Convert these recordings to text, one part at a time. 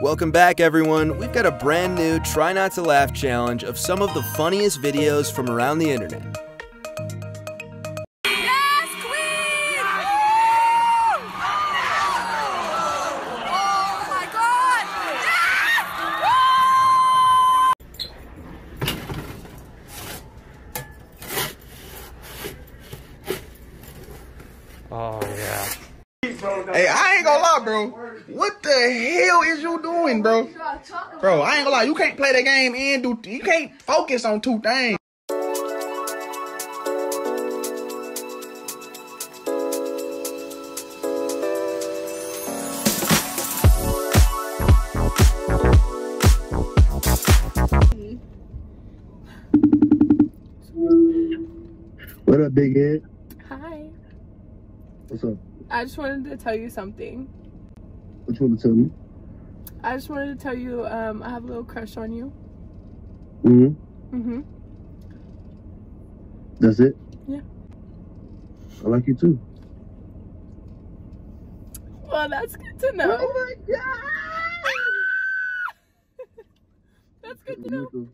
Welcome back, everyone. We've got a brand new Try Not to Laugh challenge of some of the funniest videos from around the internet. Bro. What the hell is you doing, bro? Bro, I ain't gonna lie. You can't play the game and do. You can't focus on two things. What up, big head? Hi. What's up? I just wanted to tell you something. What you want to tell me? I just wanted to tell you um, I have a little crush on you. Mm-hmm. Mm-hmm. That's it? Yeah. I like you too. Well, that's good to know. Oh my god! that's good to know.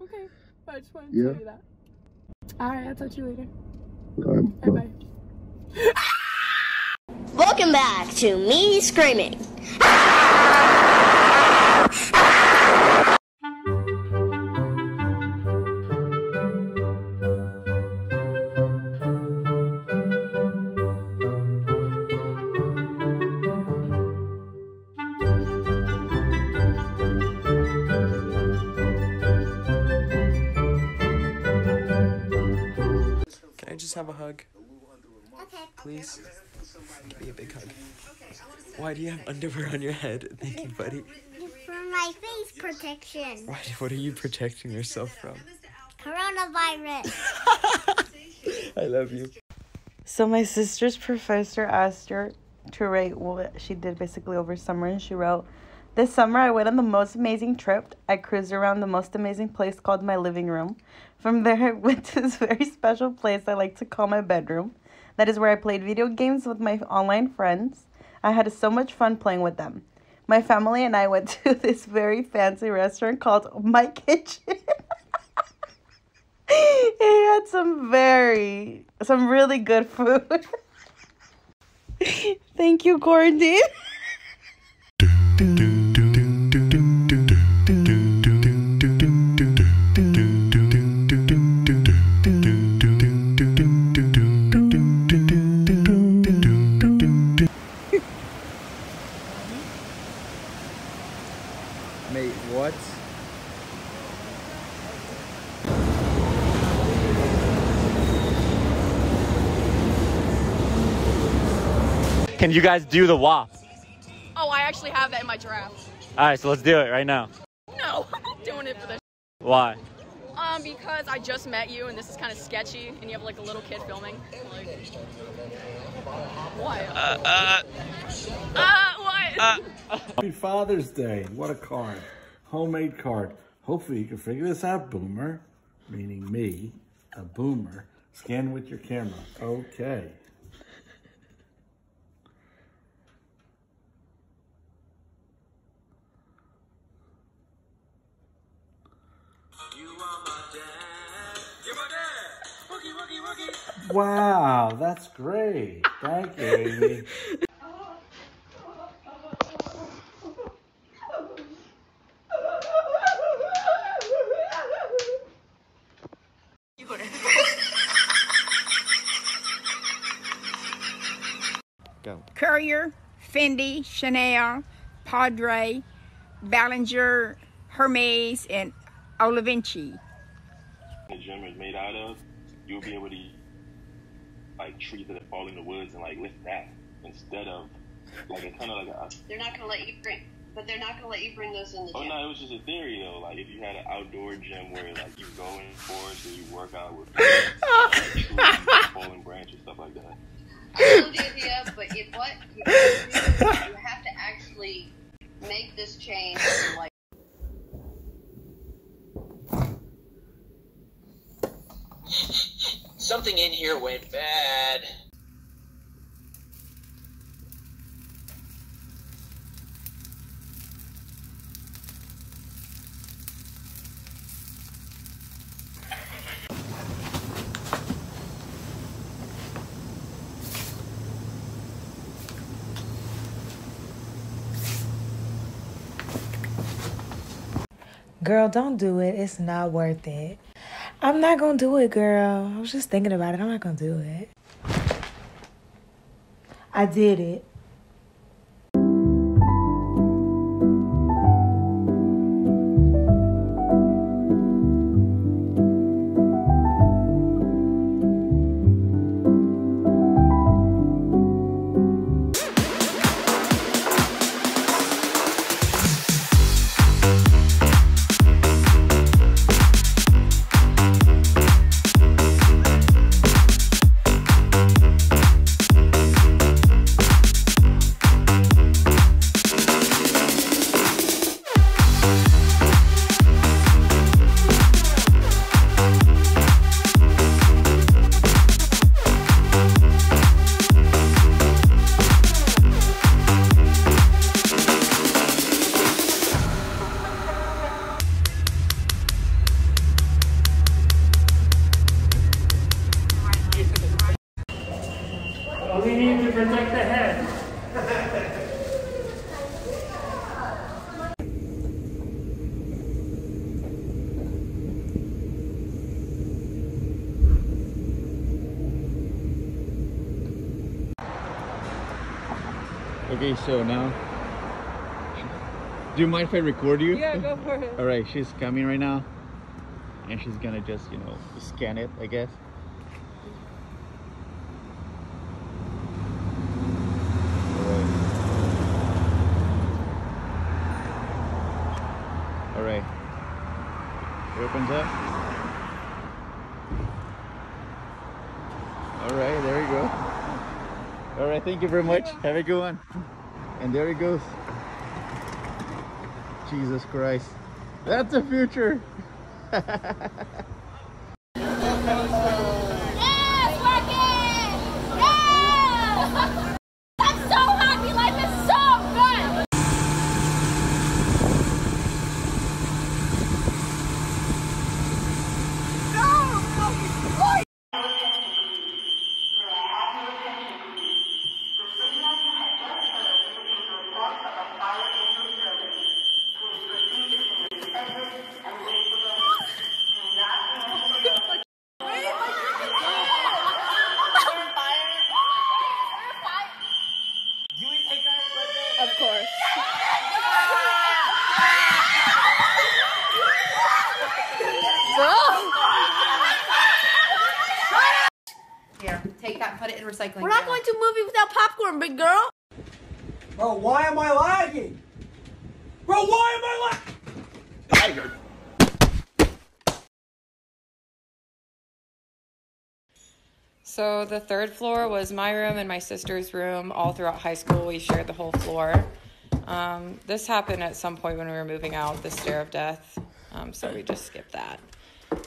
Okay. I just wanted to Yeah. tell you that. Alright, I'll talk to you later. All right, Bye bye. bye. Welcome back to me screaming. Can I just have a hug? Please? Give me a big hug. Why do you have underwear on your head? Thank you, buddy. For my face protection. Why, what are you protecting yourself from? Coronavirus. I love you. So my sister's professor asked her to write what she did basically over summer, and she wrote, "This summer I went on the most amazing trip. I cruised around the most amazing place called my living room. From there, I went to this very special place I like to call my bedroom. That is where I played video games with my online friends. I had so much fun playing with them. My family and I went to this very fancy restaurant called My Kitchen." it had some very some really good food. Thank you, quarantine. Mate, what? Can you guys do the WAP? Oh, I actually have that in my draft. All right, so let's do it right now. No, I'm not doing it for this. Why? Um, because I just met you and this is kind of sketchy, and you have like a little kid filming. Like, what? Uh, uh, Uh, what? Happy Father's Day. What a card. Homemade card. Hopefully you can figure this out, boomer. Meaning me, a boomer. Scan with your camera. Okay. Wow, that's great. Thank you, Amy. Go. Fendi, Chanel, Padre, Ballinger, Hermes, and Olivinci. the gym is made out of, you'll be able to like trees that fall in the woods and like lift that instead of like a kind of like a. They're not gonna let you bring, but they're not gonna let you bring those in the Oh gym. no, it was just a theory though. Like if you had an outdoor gym where like you go in forest and you work out with trees, falling branches, stuff like that. I love the idea, but if what you have, to do, you have to actually make this change. Like Something in here went bad. Girl, don't do it. It's not worth it. I'm not gonna do it, girl. I was just thinking about it. I'm not gonna do it. I did it. Okay, so now, do you mind if I record you? Yeah, go for it. All right, she's coming right now, and she's gonna just, you know, scan it, I guess. All right. It opens up. All right, there you go. All right, thank you very much. Have a good one. And there it goes. Jesus Christ. That's the future. I'm so happy. Life is so good. Of course. Here, take that, put it in recycling. We're not going to a movie without popcorn, big girl. Bro, why am I lagging? Bro, why am I lagging? Tiger. So the third floor was my room and my sister's room. All throughout high school, we shared the whole floor. Um, this happened at some point when we were moving out, the stair of death. Um, so we just skipped that.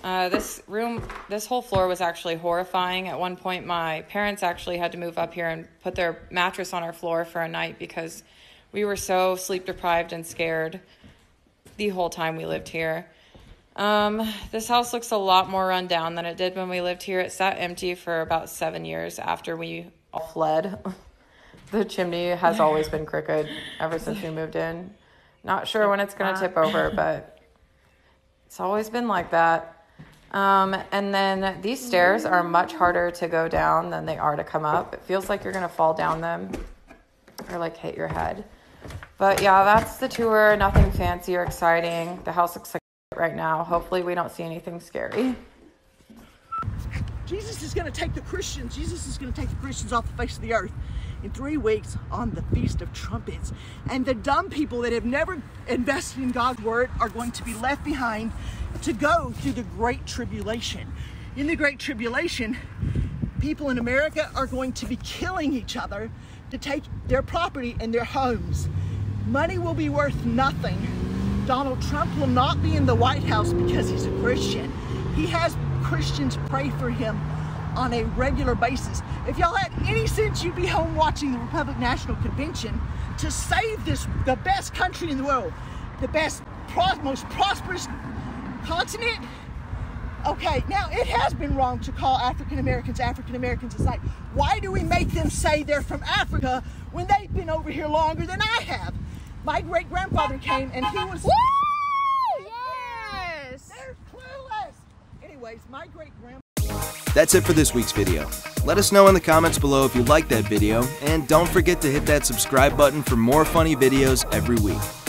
Uh, this room, this whole floor was actually horrifying. At one point, my parents actually had to move up here and put their mattress on our floor for a night because we were so sleep deprived and scared the whole time we lived here. Um, this house looks a lot more run down than it did when we lived here. It sat empty for about seven years after we all fled. the chimney has always been crooked ever since we moved in. Not sure when it's going to tip over, but it's always been like that. Um, and then these stairs are much harder to go down than they are to come up. It feels like you're going to fall down them or like hit your head. But yeah, that's the tour. Nothing fancy or exciting. The house looks like right now. Hopefully, we don't see anything scary. Jesus is going to take the Christians, Jesus is going to take the Christians off the face of the earth in three weeks on the Feast of Trumpets. And the dumb people that have never invested in God's word are going to be left behind to go through the Great Tribulation. In the Great Tribulation, people in America are going to be killing each other to take their property and their homes. Money will be worth nothing. Donald Trump will not be in the White House because he's a Christian. He has Christians pray for him on a regular basis. If y'all had any sense, you'd be home watching the Republican National Convention to save this, the best country in the world, the best, most prosperous continent. Okay, now it has been wrong to call African Americans African Americans. It's like, why do we make them say they're from Africa when they've been over here longer than I have? My great grandfather came and he was. Yes. They're Clueless. Anyways, my great grandma. That's it for this week's video. Let us know in the comments below if you liked that video, and don't forget to hit that subscribe button for more funny videos every week.